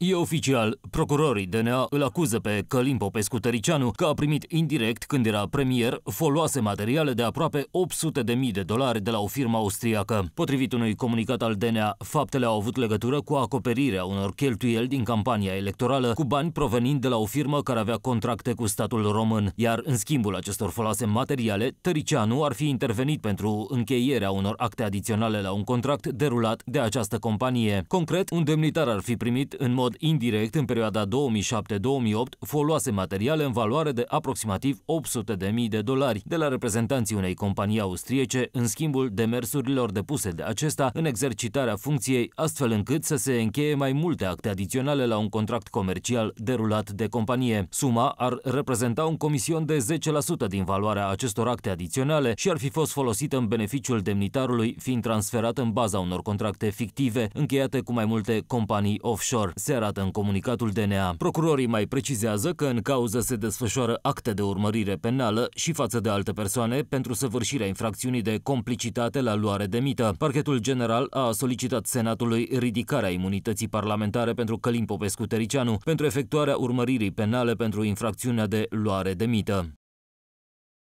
E oficial, procurorii DNA îl acuză pe Călim Popescu Tăricianu că a primit indirect, când era premier, foloase materiale de aproape 800 de mii de dolari de la o firmă austriacă. Potrivit unui comunicat al DNA, faptele au avut legătură cu acoperirea unor cheltuieli din campania electorală cu bani provenind de la o firmă care avea contracte cu statul român, iar în schimbul acestor folose materiale, Tăricianu ar fi intervenit pentru încheierea unor acte adiționale la un contract derulat de această companie. Concret, un demnitar ar fi primit în mod mod indirect în perioada 2007-2008 foloase materiale în valoare de aproximativ 800.000 de dolari de la reprezentanții unei companii austriece în schimbul demersurilor depuse de acesta în exercitarea funcției, astfel încât să se încheie mai multe acte adiționale la un contract comercial derulat de companie. Suma ar reprezenta un comision de 10% din valoarea acestor acte adiționale și ar fi fost folosită în beneficiul demnitarului, fiind transferat în baza unor contracte fictive încheiate cu mai multe companii offshore. Se arată în comunicatul DNA. Procurorii mai precizează că în cauză se desfășoară acte de urmărire penală și față de alte persoane pentru săvârșirea infracțiunii de complicitate la luare de mită. Parchetul general a solicitat Senatului ridicarea imunității parlamentare pentru Călim Popescu Tericianu pentru efectuarea urmăririi penale pentru infracțiunea de luare de mită.